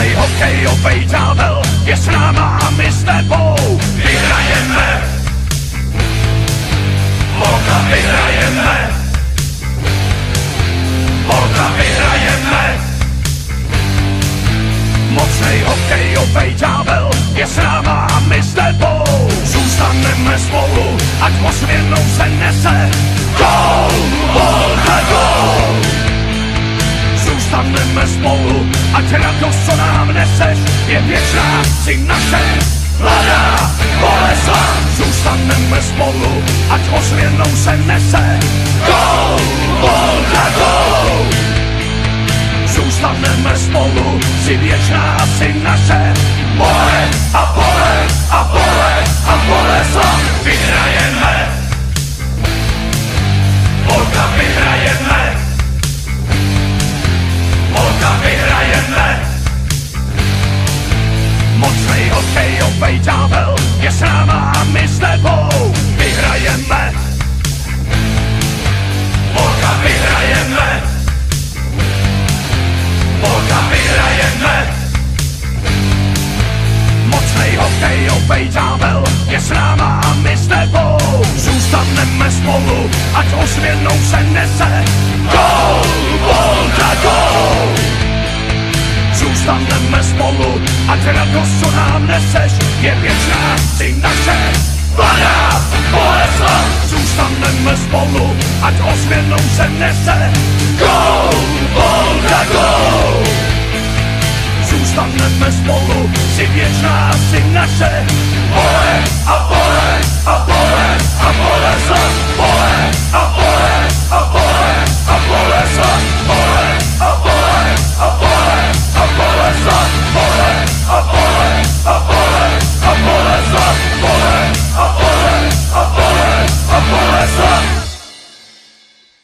Mocnej hokejovej ďábel je s náma a my s tebou vyhrajeme. Holka vyhrajeme. Holka vyhrajeme. Mocnej hokejovej ďábel je s náma a my s tebou Zůstaneme spolu, ať osvědnou se nese ať radost, co nám neseš Je věčná, si naše mladá bolesa Zůstaneme spolu, ať osvědnou se nese. Gol, Holka, gol Zůstaneme spolu, si věčná, si naše. Bole a bole a bole a bolesa hokejovej ďábel je s náma a my s tebou. Zůstaneme spolu, ať osvědnou se nese. Gol, Volta, gol Zůstaneme spolu, ať radost, co nám neseš Je věčná, si naše. Mladá bolesa Zůstaneme spolu, ať osvědnou se nese. Gol, Zůstaneme spolu, si věčná, si naše Bole a